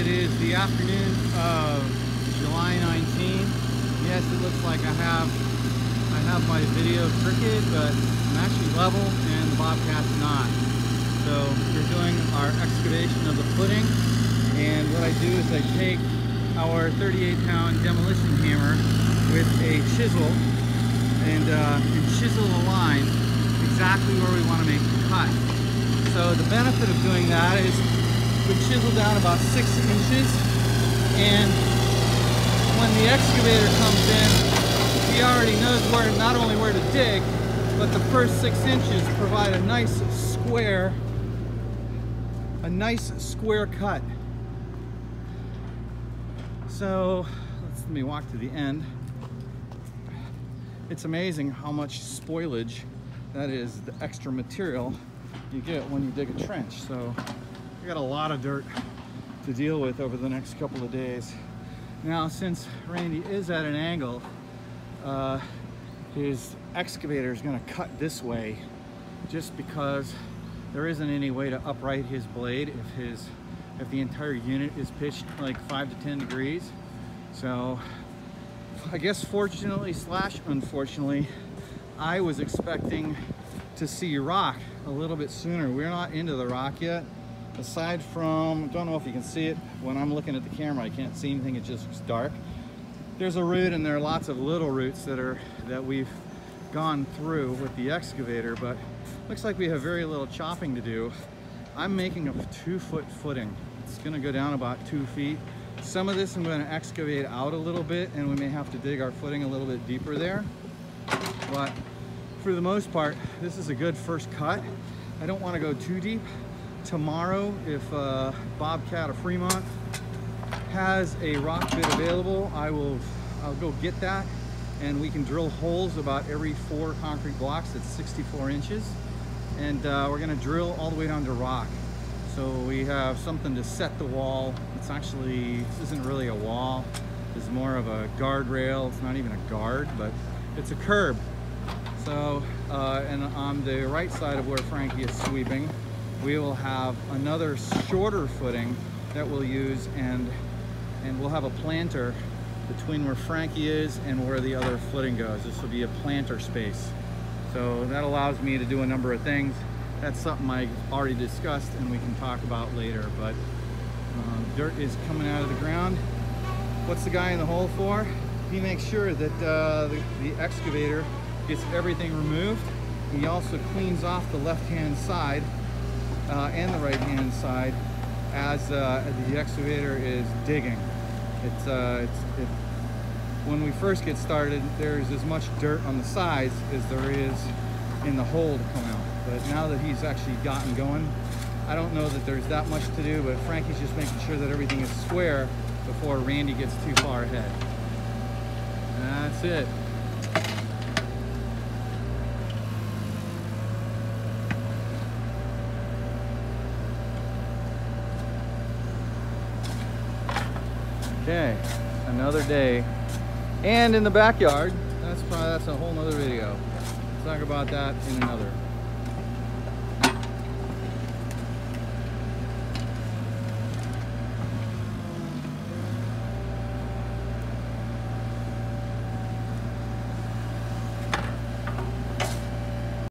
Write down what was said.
It is the afternoon of July 19. Yes, it looks like I have I have my video crooked, but I'm actually level and the Bobcat's not. So we're doing our excavation of the footing, and what I do is I take our 38 pound demolition hammer with a chisel and, uh, and chisel a line exactly where we want to make the cut. So the benefit of doing that is we chisel down about six inches. And when the excavator comes in he already knows where not only where to dig but the first six inches provide a nice square a nice square cut. So let's let me walk to the end. It's amazing how much spoilage that is the extra material you get when you dig a trench. So I got a lot of dirt to deal with over the next couple of days. Now, since Randy is at an angle, uh, his excavator is gonna cut this way just because there isn't any way to upright his blade if his if the entire unit is pitched like five to 10 degrees. So I guess fortunately slash unfortunately, I was expecting to see rock a little bit sooner. We're not into the rock yet aside from, I don't know if you can see it, when I'm looking at the camera, I can't see anything, it's just dark. There's a root and there are lots of little roots that are, that we've gone through with the excavator, but looks like we have very little chopping to do. I'm making a two foot footing. It's gonna go down about two feet. Some of this I'm gonna excavate out a little bit and we may have to dig our footing a little bit deeper there. But for the most part, this is a good first cut. I don't wanna go too deep tomorrow if uh, Bobcat of Fremont has a rock bit available I will I'll go get that. And we can drill holes about every four concrete blocks It's 64 inches. And uh, we're gonna drill all the way down to rock. So we have something to set the wall. It's actually this isn't really a wall. It's more of a guardrail. It's not even a guard but it's a curb. So uh, and on the right side of where Frankie is sweeping we will have another shorter footing that we'll use and and we'll have a planter between where Frankie is and where the other footing goes. This will be a planter space. So that allows me to do a number of things. That's something I already discussed and we can talk about later, but um, dirt is coming out of the ground. What's the guy in the hole for? He makes sure that uh, the, the excavator gets everything removed. He also cleans off the left-hand side uh, and the right hand side as uh, the excavator is digging. It's, uh, it's it, when we first get started, there's as much dirt on the sides as there is in the hole to come out. But now that he's actually gotten going, I don't know that there's that much to do, but Frankie's just making sure that everything is square before Randy gets too far ahead. That's it. Okay, another day. And in the backyard, that's probably, that's a whole nother video. Let's talk about that in another.